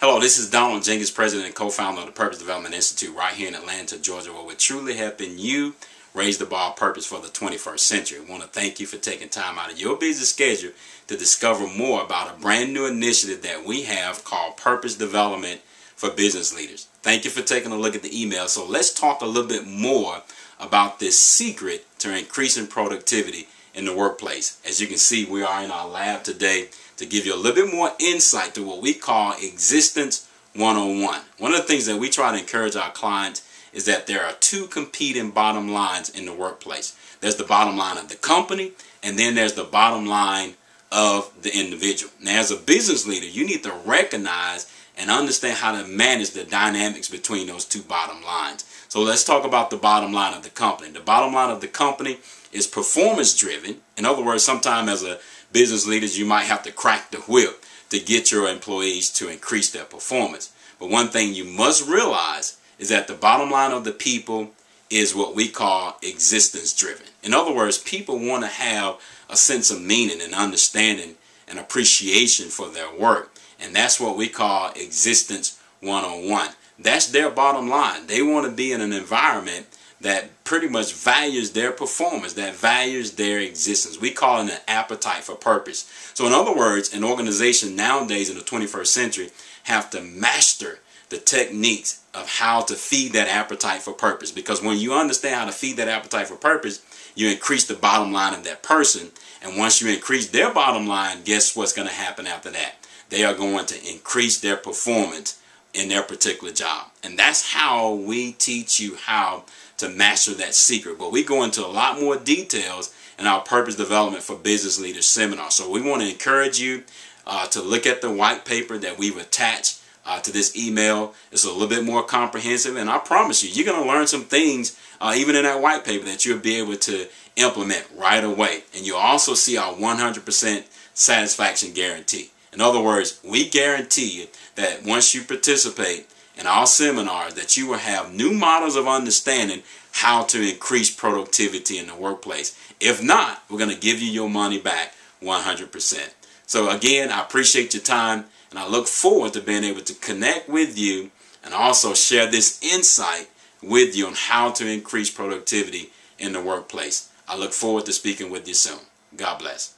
Hello, this is Donald Jenkins, President and co-founder of the Purpose Development Institute right here in Atlanta, Georgia, where we're truly helping you raise the bar of purpose for the 21st century. I want to thank you for taking time out of your busy schedule to discover more about a brand new initiative that we have called Purpose Development for Business Leaders. Thank you for taking a look at the email. So let's talk a little bit more about this secret to increasing productivity in the workplace. As you can see, we are in our lab today to give you a little bit more insight to what we call existence 101. One of the things that we try to encourage our clients is that there are two competing bottom lines in the workplace. There's the bottom line of the company, and then there's the bottom line of the individual. Now, as a business leader, you need to recognize and understand how to manage the dynamics between those two bottom lines. So let's talk about the bottom line of the company. The bottom line of the company is performance driven. In other words, sometimes as a business leaders, you might have to crack the whip to get your employees to increase their performance. But one thing you must realize is that the bottom line of the people is what we call existence driven. In other words, people want to have a sense of meaning and understanding and appreciation for their work. And that's what we call existence 101. That's their bottom line. They want to be in an environment that pretty much values their performance, that values their existence. We call it an appetite for purpose. So, in other words, an organization nowadays in the 21st century have to master the techniques of how to feed that appetite for purpose. Because when you understand how to feed that appetite for purpose, you increase the bottom line of that person. And once you increase their bottom line, guess what's going to happen after that? They are going to increase their performance in their particular job. And that's how we teach you how to master that secret. But we go into a lot more details in our purpose development for business leaders seminar. So we want to encourage you uh, to look at the white paper that we've attached uh, to this email. It's a little bit more comprehensive, and I promise you, you're going to learn some things uh, even in that white paper that you'll be able to implement right away. And you'll also see our 100% satisfaction guarantee. In other words, we guarantee you that once you participate in our seminar that you will have new models of understanding how to increase productivity in the workplace. If not, we're going to give you your money back 100%. So again, I appreciate your time and I look forward to being able to connect with you and also share this insight with you on how to increase productivity in the workplace. I look forward to speaking with you soon. God bless.